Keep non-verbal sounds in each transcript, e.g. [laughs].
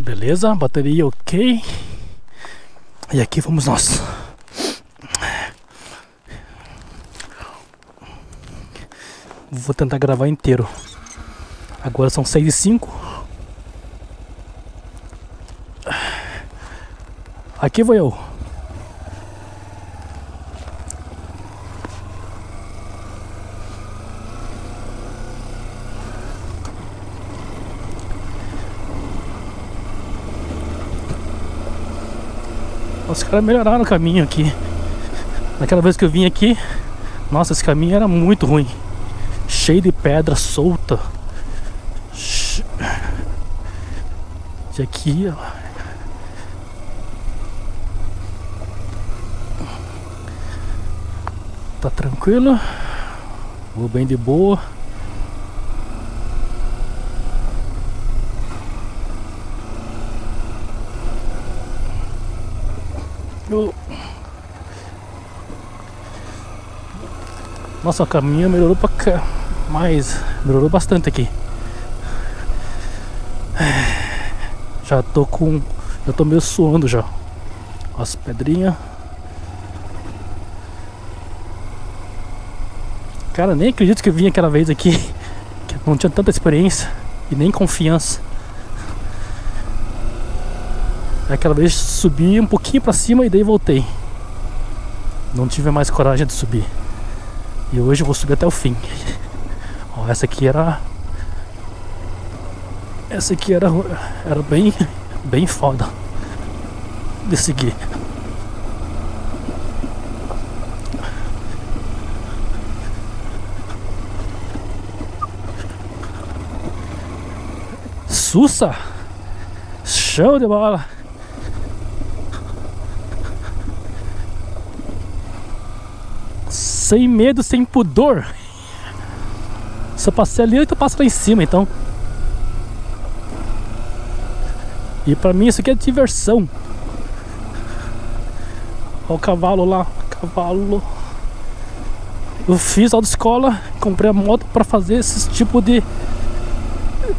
Beleza, bateria ok. E aqui vamos nós. Vou tentar gravar inteiro. Agora são 6 e 5. Aqui vou eu. Os caras melhoraram o caminho aqui. Naquela vez que eu vim aqui, nossa, esse caminho era muito ruim. Cheio de pedra solta. De aqui, ó. Tá tranquilo. Vou bem de boa. Nossa, caminho melhorou pra cá. Mas melhorou bastante aqui. Já tô com. Já tô meio suando já. As pedrinhas. Cara, nem acredito que eu vim aquela vez aqui. [laughs] Que não tinha tanta experiência e nem confiança. Aquela vez subi um pouquinho para cima e daí voltei. Não tive mais coragem de subir. E hoje eu vou subir até o fim. [laughs] Ó, essa aqui era. Essa aqui era, era bem, [laughs] bem foda de seguir. Sussa! Show de bola! Sem medo, sem pudor. Se eu passei ali, eu passo lá em cima, então. E pra mim isso aqui é diversão. Olha o cavalo lá, cavalo. Eu fiz autoescola, comprei a moto para fazer esse tipo de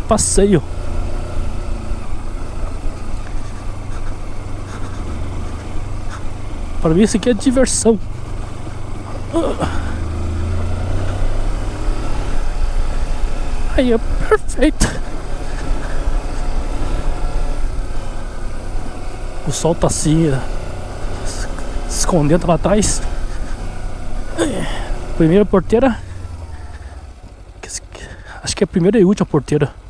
passeio. Para mim isso aqui é diversão. Aí é perfeito. O sol tá assim, escondendo lá atrás. Primeira porteira. Acho que é a primeira e última porteira.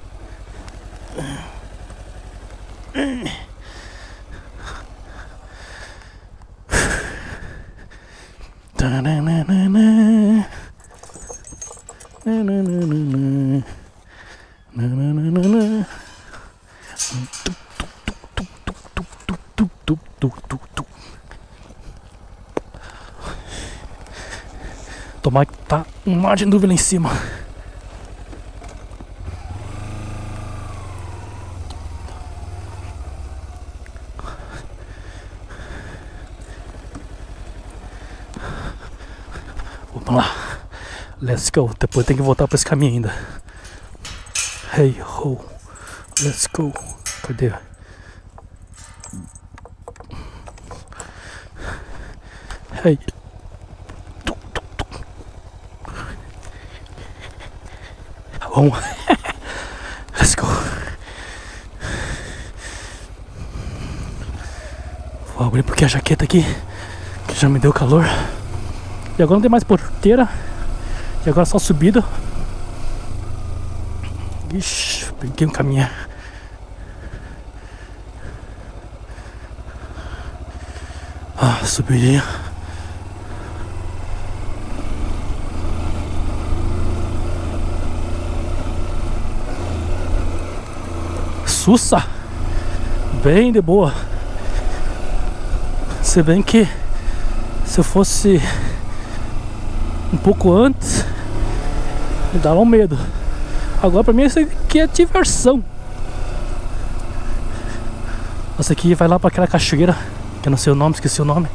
Tomar que tá um mar de nuvem lá em cima. Vamos lá. Let's go. Depois tem que voltar para esse caminho ainda. Hey ho. Let's go. Cadê? Hey. Vamos. [laughs] Let's go. Vou abrir porque a jaqueta aqui já me deu calor. E agora não tem mais porteira. E agora só subida. Ixi, peguei um caminho. Ah, subidinha. Sussa! Bem de boa. Se bem que se eu fosse um pouco antes, me dava um medo. Agora pra mim isso aqui é diversão. Essa aqui vai lá para aquela cachoeira, que eu não sei o nome, esqueci o nome.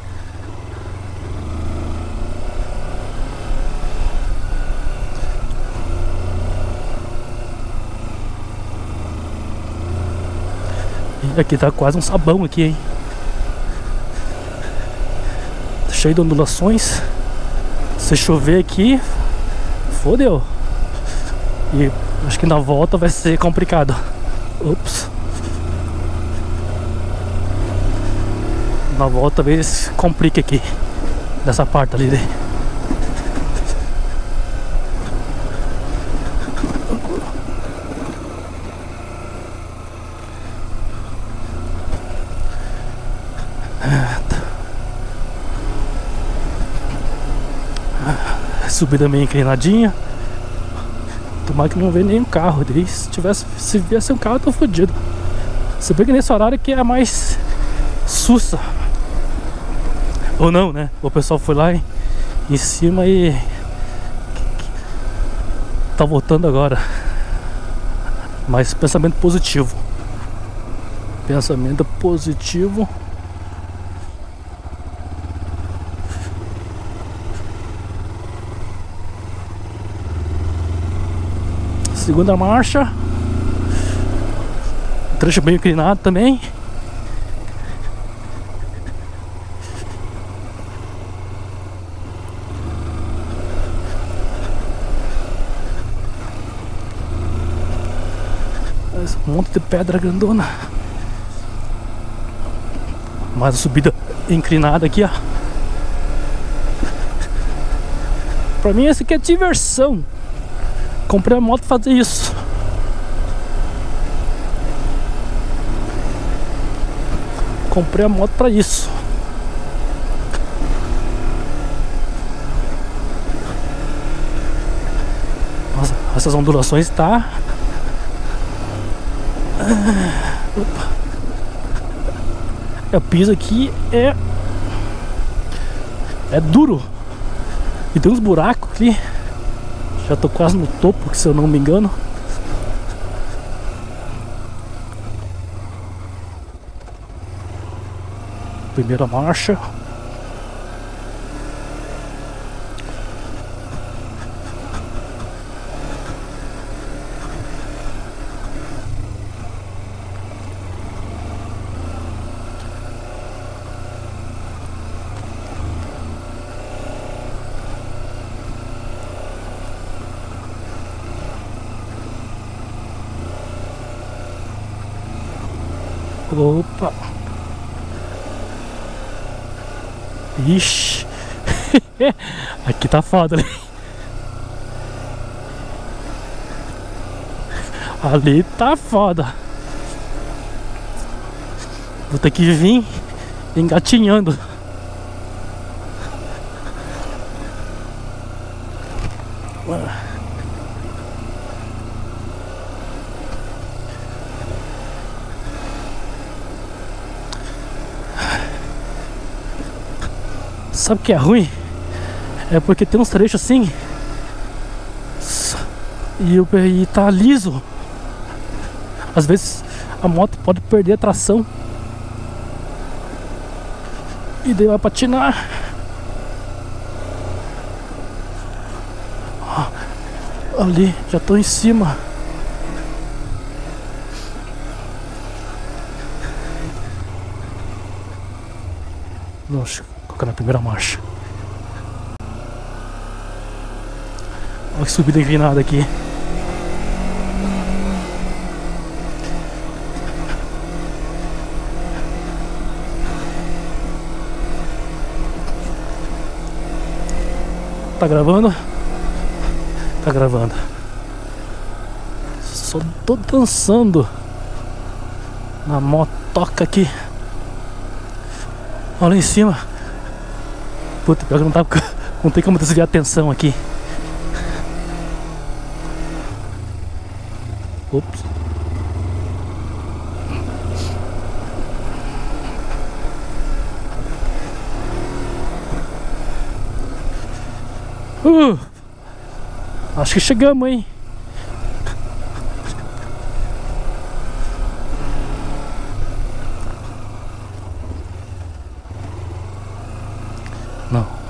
Aqui tá quase um sabão aqui, hein? Cheio de ondulações. Se chover aqui, fodeu. E acho que na volta vai ser complicado. Ups. Na volta talvez complique aqui. Dessa parte ali. Subida meio inclinadinha. Tomara que não vê nenhum carro. Daí, se tivesse, se viesse um carro, eu tô fodido. Se bem que nesse horário que é mais sussa. Ou não, né? O pessoal foi lá em, em cima e tá voltando agora. Mas pensamento positivo. Pensamento positivo. Segunda marcha. Trecho bem inclinado também. Um monte de pedra grandona. Mais a subida inclinada aqui, ó. Pra mim esse aqui é diversão. Comprei a moto pra fazer isso. Comprei a moto pra isso. Nossa, essas ondulações tá. Opa. É, o piso aqui é. É duro. E tem uns buracos aqui. Já tô quase no topo, se eu não me engano. Primeira marcha. Opa! Ixi! [laughs] Aqui tá foda, né? Ali tá foda. Vou ter que vir engatinhando. Sabe o que é ruim? É porque tem uns trechos assim e, e tá liso. Às vezes a moto pode perder a tração e daí vai patinar. Ali, já tô em cima. Nossa, colocar na primeira marcha. Olha que subida inclinada aqui. Tá gravando? Tá gravando. Só tô dançando na motoca aqui. Olha em cima. Puta, pior que não, tava, não tem como desviar a atenção aqui. Ops. Uh, acho que chegamos, hein?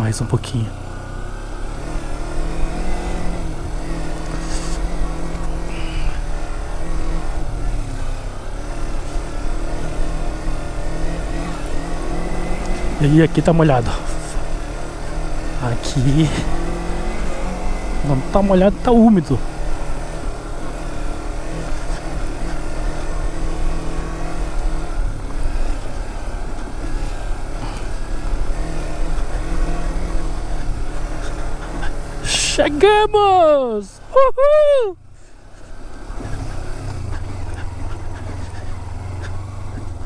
mais um pouquinho. E aqui tá molhado. Aqui não tá molhado, tá úmido. Chegamos! Uhul!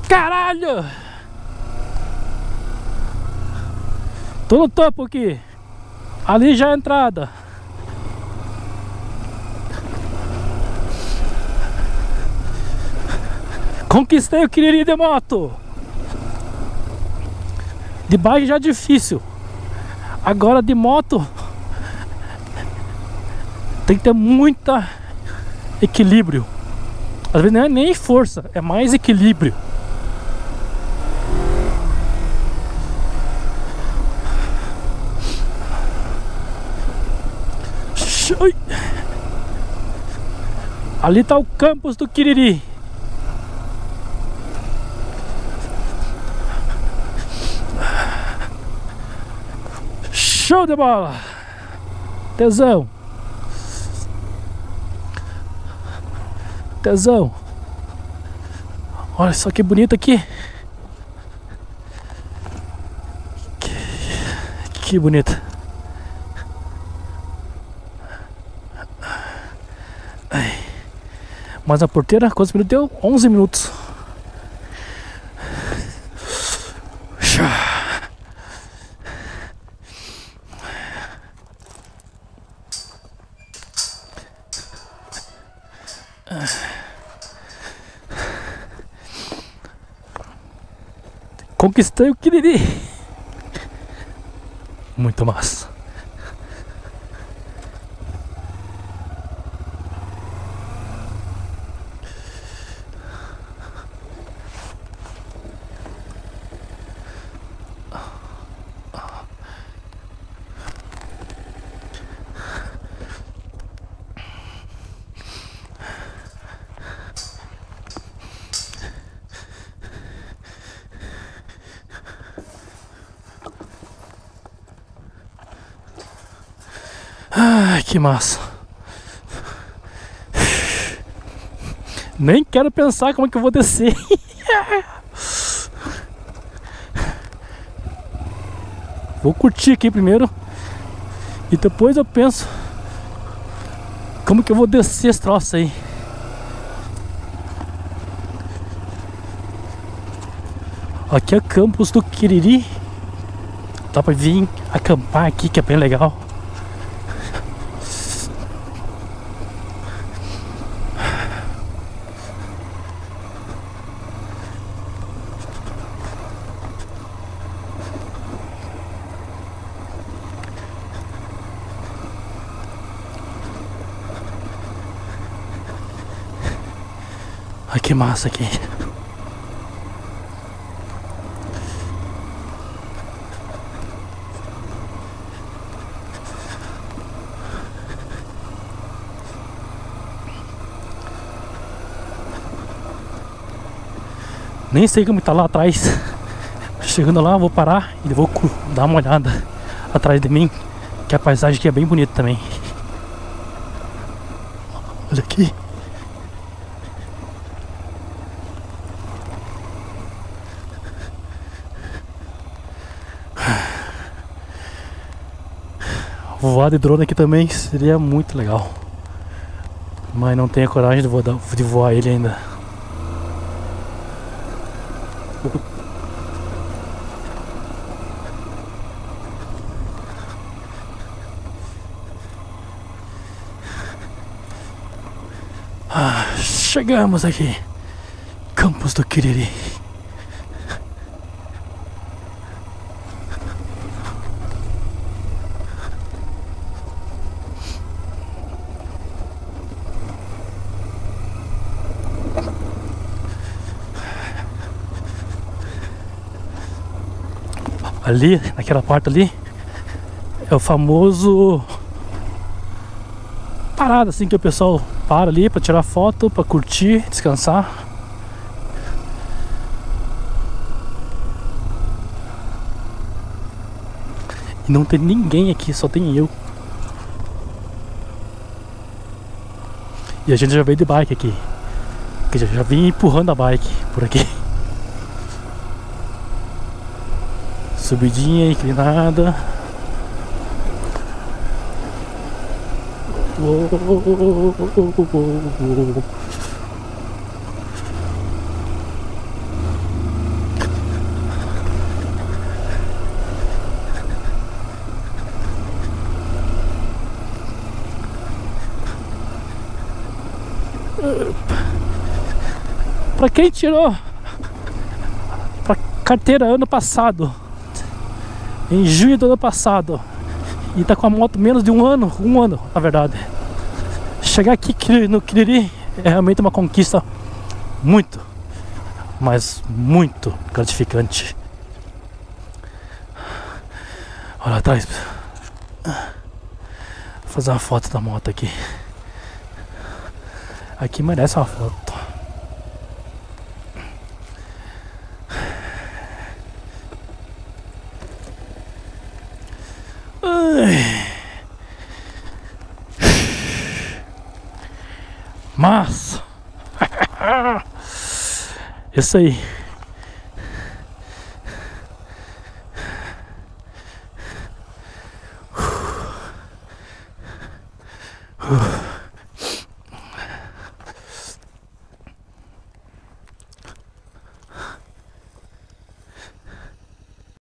Caralho! Tô no topo aqui. Ali já é a entrada. Conquistei o Quiriri de moto. De bike já é difícil. Agora de moto tem que ter muita equilíbrio. Às vezes não é nem força, é mais equilíbrio. Ali está o campus do Quiriri. Show de bola! Tesão! Tesão! Olha só que bonito aqui! Que, que bonito! Mas a porteira, quantos minutos deu? 11 minutos. Conquistei o Kiriri. Muito massa. Ai, que massa. Nem quero pensar como é que eu vou descer. Vou curtir aqui primeiro. E depois eu penso como que eu vou descer esse troço aí. Aqui é campus do Quiriri. Dá pra vir acampar aqui que é bem legal. Que massa aqui. Nem sei como tá lá atrás. Chegando lá, vou parar e vou dar uma olhada atrás de mim, que a paisagem aqui é bem bonita também. Olha aqui. Voar de drone aqui também seria muito legal. Mas não tenho coragem de voar, de voar ele ainda. Ah, chegamos aqui. Campos do Quiriri. Ali, naquela parte ali, é o famoso parada assim que o pessoal para ali para tirar foto, para curtir, descansar. Não tem ninguém aqui, só tem eu. E a gente já veio de bike aqui. Já, já vim empurrando a bike por aqui. [laughs] Subidinha inclinada. Uou, Pra quem tirou pra carteira ano passado, em junho do ano passado, e tá com a moto menos de um ano, um ano na verdade, chegar aqui no Kiriri é realmente uma conquista muito, mas muito gratificante. Olha atrás. Vou fazer uma foto da moto aqui. Aqui merece uma foto. [sighs] Mas [laughs] isso aí.